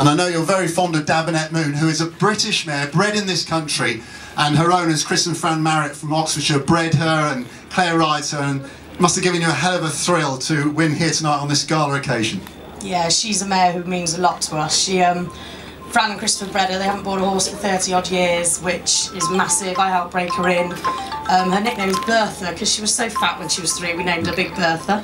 And I know you're very fond of Dabinett Moon, who is a British mare bred in this country, and her owners, Chris and Fran Marriott from Oxfordshire, bred her, and Claire rides her, and must have given you a hell of a thrill to win here tonight on this gala occasion. Yeah, she's a mare who means a lot to us. She, um, Fran and Christopher bred her. They haven't bought a horse for 30 odd years, which is massive. I helped break her in. Um, her nickname is Bertha because she was so fat when she was three. We named her Big Bertha.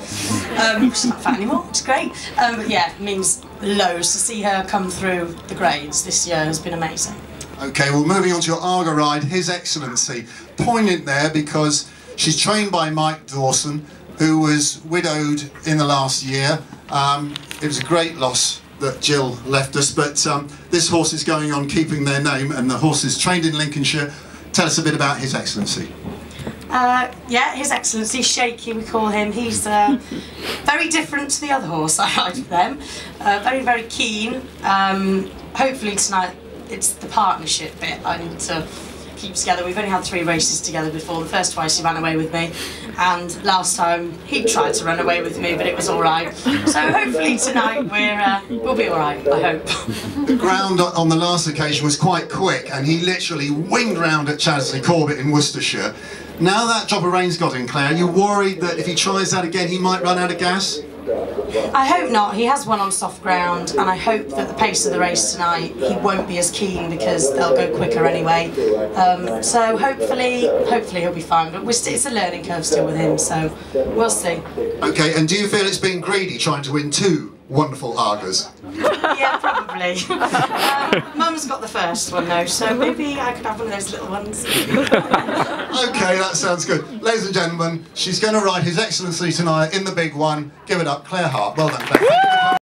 Um, she's not fat anymore, which is great. Um, but yeah, means loads to see her come through the grades this year has been amazing. Okay, well, moving on to your AGA ride, His Excellency. Poignant there because she's trained by Mike Dawson, who was widowed in the last year. Um, it was a great loss that Jill left us, but um, this horse is going on keeping their name, and the horse is trained in Lincolnshire. Tell us a bit about His Excellency. Uh, yeah, His Excellency Shaky, we call him. He's uh, very different to the other horse I ride with them. Uh, very, very keen. Um, hopefully tonight it's the partnership bit I need to keep together. We've only had three races together before. The first twice he ran away with me, and last time he tried to run away with me, but it was all right. So hopefully tonight we're uh, we'll be all right. I hope. The ground on the last occasion was quite quick, and he literally winged round at Chaddesley Corbett in Worcestershire. Now that job of rain's got in, Claire, are you're worried that if he tries that again, he might run out of gas? I hope not. He has one on soft ground, and I hope that the pace of the race tonight he won't be as keen because they'll go quicker anyway. Um, so hopefully, hopefully he'll be fine. But it's a learning curve still with him, so we'll see. Okay, and do you feel it's been greedy trying to win two wonderful AGAs? Yeah, probably. um, Mum's got the first one though, so maybe I could have one of those little ones. Okay, that sounds good. Ladies and gentlemen, she's going to ride His Excellency tonight in the big one. Give it up, Claire Hart. Well done, Claire.